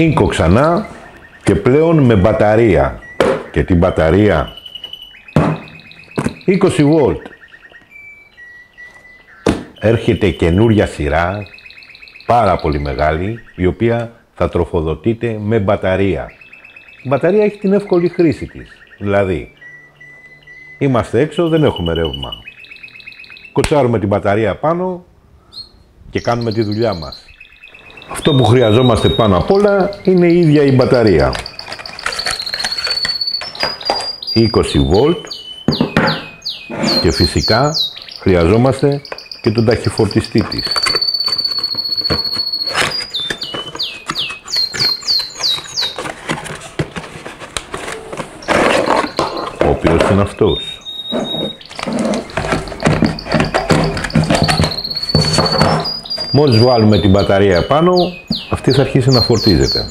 Ίνκο ξανά και πλέον με μπαταρία. Και την μπαταρία 20 volt. Έρχεται καινούρια σειρά, πάρα πολύ μεγάλη, η οποία θα τροφοδοτείται με μπαταρία. Η μπαταρία έχει την εύκολη χρήση της. Δηλαδή, είμαστε έξω, δεν έχουμε ρεύμα. Κοτσάρουμε την μπαταρία πάνω και κάνουμε τη δουλειά μας. Αυτό που χρειαζόμαστε πάνω απ' όλα είναι η ίδια η μπαταρία. 20 βολτ και φυσικά χρειαζόμαστε και τον ταχυφορτιστή της. Ο οποίος είναι αυτός. Μόλις βάλουμε την μπαταρία επάνω, αυτή θα αρχίσει να φορτίζεται.